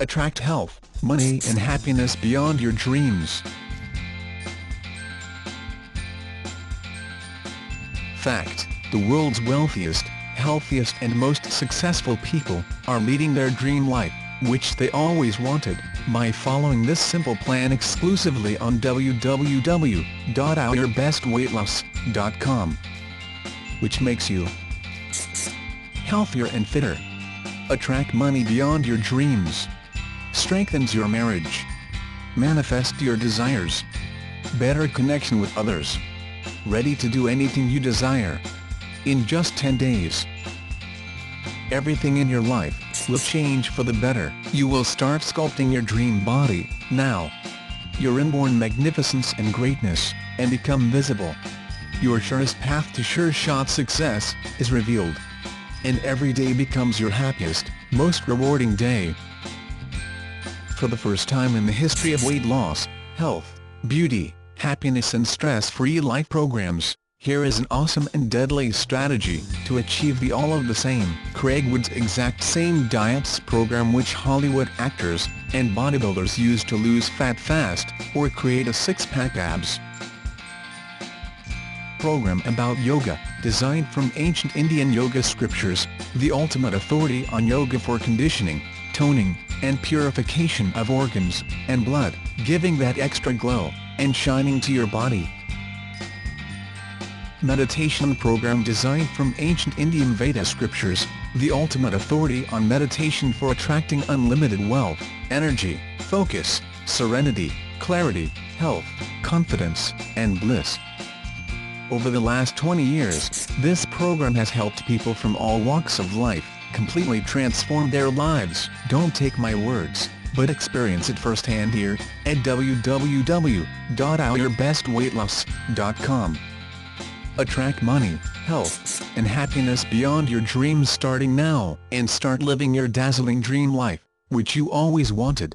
Attract health, money and happiness beyond your dreams. Fact, the world's wealthiest, healthiest and most successful people are leading their dream life, which they always wanted, by following this simple plan exclusively on www.ayurbestweightloss.com. Which makes you healthier and fitter. Attract money beyond your dreams. Strengthens your marriage. Manifest your desires. Better connection with others. Ready to do anything you desire. In just 10 days. Everything in your life will change for the better. You will start sculpting your dream body, now. Your inborn magnificence and greatness, and become visible. Your surest path to sure-shot success, is revealed. And every day becomes your happiest, most rewarding day. For the first time in the history of weight loss, health, beauty, happiness and stress-free life programs, here is an awesome and deadly strategy to achieve the all of the same. Craig Wood's exact same diets program which Hollywood actors and bodybuilders use to lose fat fast or create a six-pack abs. Program about yoga, designed from ancient Indian yoga scriptures, the ultimate authority on yoga for conditioning, toning, and purification of organs and blood, giving that extra glow and shining to your body. Meditation program designed from ancient Indian Veda scriptures, the ultimate authority on meditation for attracting unlimited wealth, energy, focus, serenity, clarity, health, confidence, and bliss. Over the last 20 years, this program has helped people from all walks of life completely transform their lives. Don't take my words but experience it firsthand here, at www.ayurbestweightloss.com. Attract money, health, and happiness beyond your dreams starting now, and start living your dazzling dream life, which you always wanted.